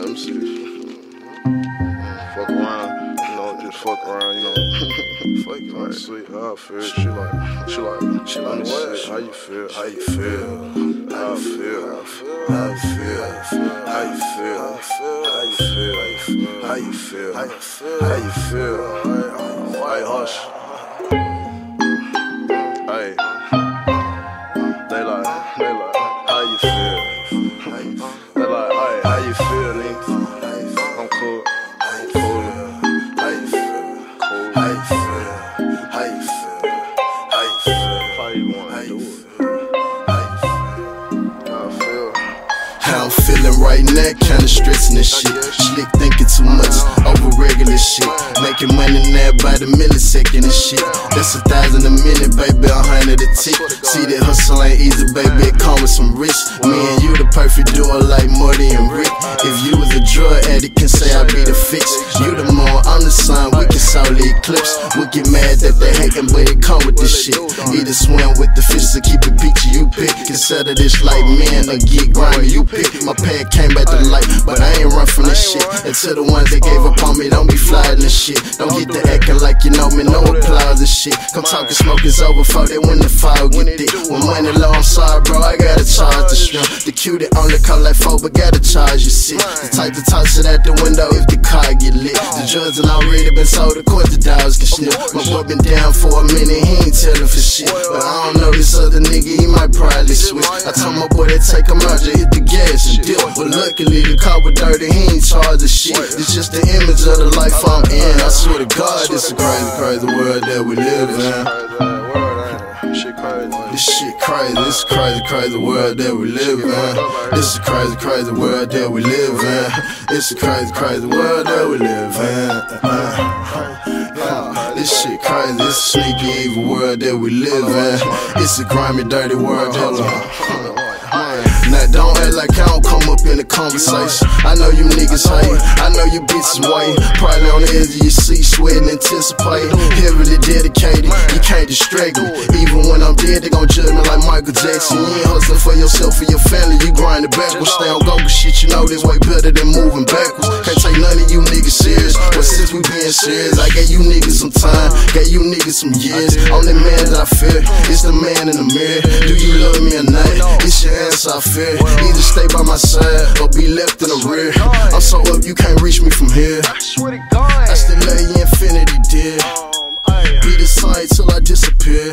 Me see this. Fuck around, you know, just fuck around, you know. fuck you, like, sweet, how I feel. She like, she like, she like, what? How you feel? How you feel? How you feel? How you feel? How you feel? How you feel? How you feel? How you feel? How you feel? Hey, hush. Hey. Bye. How I'm feeling right now, kinda stressing this shit. Slick thinking too much over regular shit. Making money now by the millisecond and shit. That's a thousand a minute, baby, a hundred a tick. See that hustle ain't easy, baby, it come with some risk. Me and you the perfect duo like Morty and Rick. If you was a drug addict, can say I be the fix. You the moon, I'm the sun, we can solely eclipse. We get mad that they hating, but it come with this shit. Either swim with the fish to keep it peachy, you pick. Consider this like men or get grimy, you pick. My pad came back to life, but I ain't run from this shit. And to the ones that gave up on me, don't be flying this shit. Don't get to acting like you know me, no applause and shit. Come talking smoke is over for that when the fire get thick. When money low, I'm sorry, bro, I gotta charge the. The that only come like four, but gotta charge you shit. The type to toss it at the window if the car get lit. The drugs and I already been sold, of course the dogs can snip. My boy been down for a minute, he ain't tellin' for shit. But I don't know this other nigga, he might probably switch. I told my boy to take him out, just hit the gas and dip. But luckily the car was dirty, he ain't charged the shit. It's just the image of the life I'm in. I swear to God, this a crazy, crazy world that we live in. This shit crazy, this crazy, crazy world that we live in. This is crazy, crazy world that we live in. It's a crazy, crazy world that we live in. This shit crazy, this sneaky evil world that we live in. It's a grimy, dirty world that we now don't act like I don't come up in the conversation. I know you niggas hate, I know you bitches wait. Probably on the edge of your seat, sweating, anticipating. Heavily dedicated, you can't distract me. Even when I'm dead, they gon' Michael Jackson. You ain't hustling for yourself and your family, you grinding backwards. Stay on go cause shit, you know this way better than moving backwards. Can't take none of you niggas serious, but since we been serious, I gave you niggas some time, gave you niggas some years. Only man that I fear, is the man in the mirror. Do you love me or not? It's your ass I fear. Either stay by my side or be left in the rear. I'm so up, you can't reach me from here. I swear to God, I still lay infinity, dear. Be the side till I disappear.